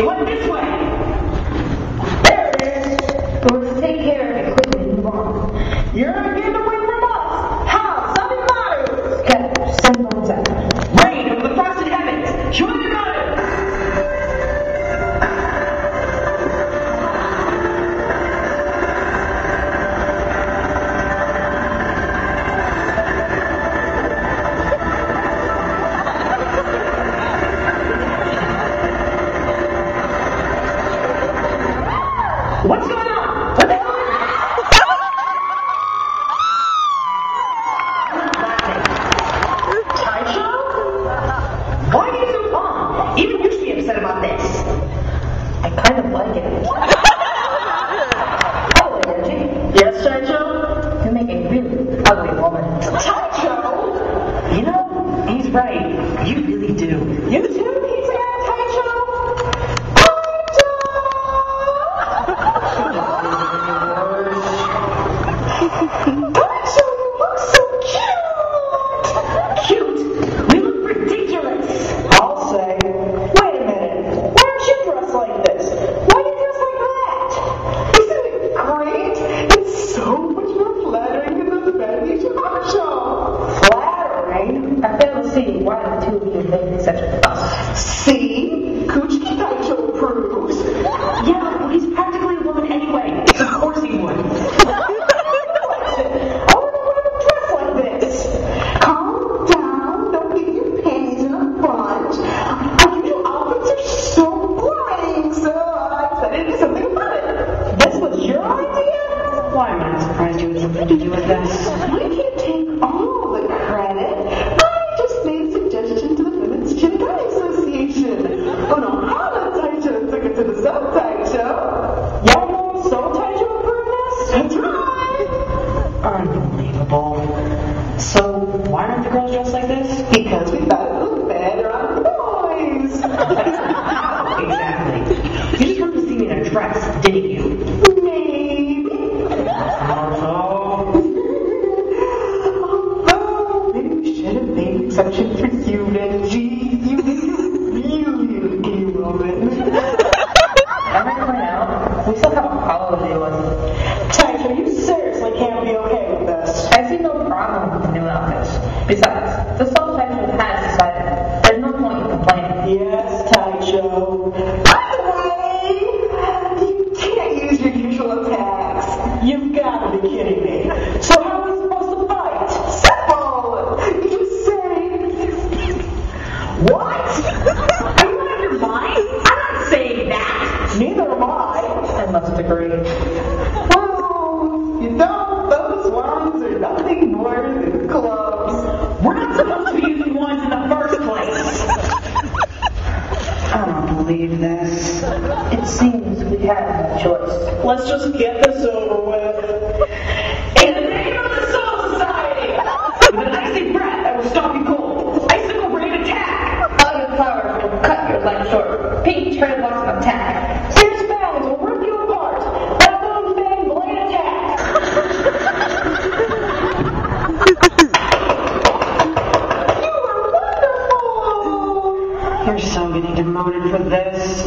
It went this way. There it is. But let's take care of it quickly and move on. You're kind of like it. Oh, Reggie. Yes, Sideshow? You make a really ugly woman. Sideshow? You know, he's right. You really do. You too, Pizza Guy you look Why can't take all the credit? I just made a suggestion to the Women's Shinigami Association. Oh no, Hana Taicho took it to the Sotaicho. Y'all know so tight you approve this? That's right. Unbelievable. So, why aren't the girls dressed like this? Because we thought it looked better on the boys. exactly. You just wanted to see me in a dress, didn't you? Exception for you, Reggie. You really gay woman. Can I point out? We still have a Apollo to deal with. You seriously can't be okay with this. I see no problem with the new outfits. Besides, the Soul Society has decided there's no point in complaining. Yes, Taicho. By the way, you can't use your usual attacks. You've got to be kidding I must you know, those wands are nothing more than clubs. We're not supposed to be using wands in the first place. I don't believe this. It seems we have no choice. Let's just get this over with. You're so getting demoted for this.